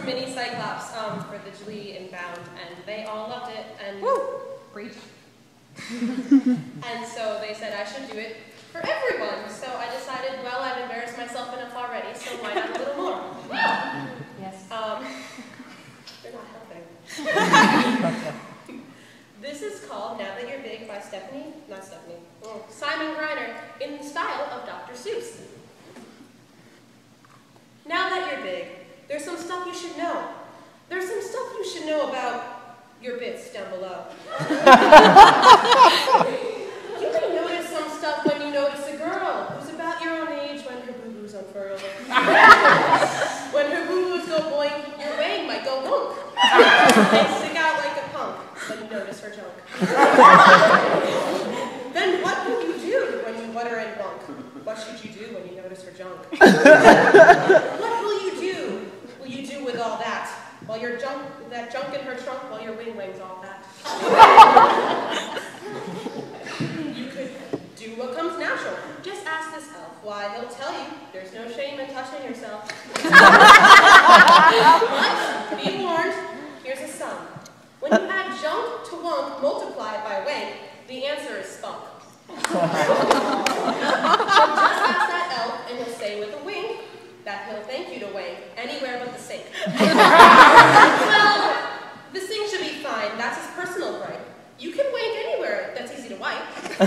from Mini Cyclops um, for the Glee Inbound, and they all loved it. And Preach. and so they said I should do it for everyone. So I decided, well, I've embarrassed myself enough already, so why not a little more? Yes. Um, they're not helping. this is called Now That You're Big by Stephanie, not Stephanie, oh, Simon Griner in the style of Dr. Seuss. Now that you're big, there's some stuff you should know. There's some stuff you should know about your bits down below. you may notice some stuff when you notice a girl who's about your own age when her boo-boos when her boo-boos go boing, your wang might go wonk. and stick out like a punk when you notice her junk. then what will you do when you butter and bunk? What should you do when you notice her junk? what will you do? Will you do with all that? While your junk, that junk in her trunk, while your wing wings all that. you could do what comes natural. Just ask this elf. Why, he'll tell you there's no shame in touching yourself. but be warned, here's a sum. When you add junk to wunk multiplied by wank, the answer is spunk. just ask that elf, and he'll say with a wink that he'll thank you to wank anywhere but the sink. well, the sink should be fine. That's his personal gripe. You can wank anywhere that's easy to wipe. you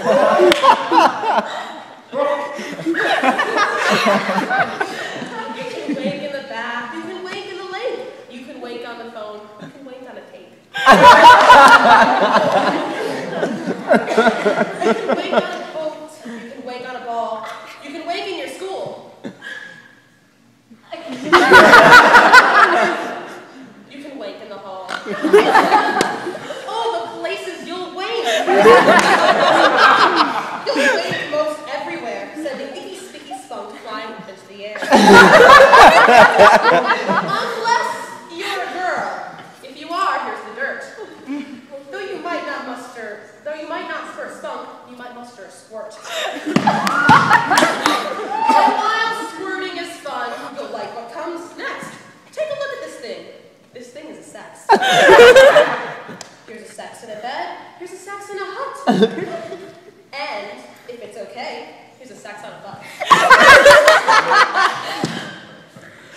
can wank in the bath. You can wank in the lake. You can wank on the phone. You can wank on a tape. You can wank on a boat. You can wank on a ball. You can wank in your school. you can wank in the hall. oh, the places you'll wank. you'll wank most everywhere, sending icky spicky spunk flying up into the air. Unless you're a girl. If you are, here's the dirt. Though you might not muster, though you might not spurt spunk, you might muster a squirt. and while squirting is fun, you'll like what comes next. Take a look at this thing. This thing is a sex. Here's a sex in a bed. Here's a sex in a hut. and if it's okay, here's a sex on a butt.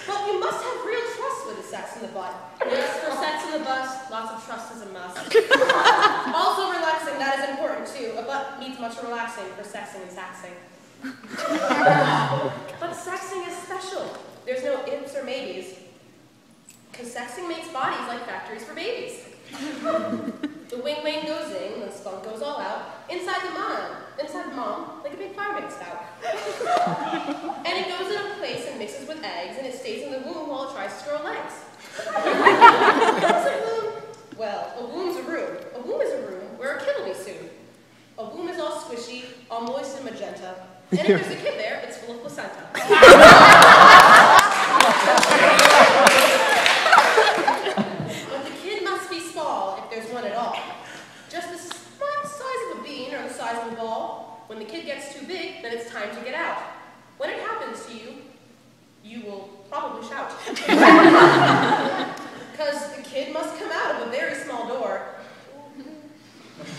But you must have real trust with a sex in the butt. Yes, for sex in the butt, lots of trust is a must. also relaxing, that is important too. Much relaxing for sexing and saxing. but sexing is special. There's no ifs or maybes. Because sexing makes bodies like factories for babies. the wing wing goes in, the spunk goes all out, inside the mom, inside the mom, like a big fire makes out. and it goes in a place and mixes with eggs, and it stays in the womb while it tries to grow legs. What's a womb? Well, a womb's a room. A womb is a room where a kid will be soon. A womb is all squishy, all moist and magenta. And if there's a kid there, it's full of placenta. but the kid must be small if there's one at all. Just the size of a bean or the size of a ball. When the kid gets too big, then it's time to get out. When it happens to you, you will probably shout. Because the kid must come out of a very small door.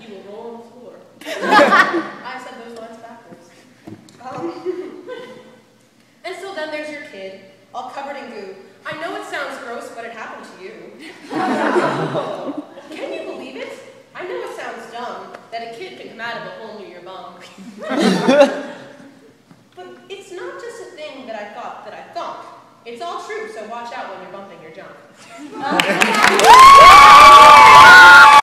you will roll on the floor. I said those lines backwards. Um, and so then there's your kid, all covered in goo. I know it sounds gross, but it happened to you. Can you believe it? I know it sounds dumb that a kid can come out of a hole near your bum. but it's not just a thing that I thought that I thought. It's all true, so watch out when you're bumping your junk.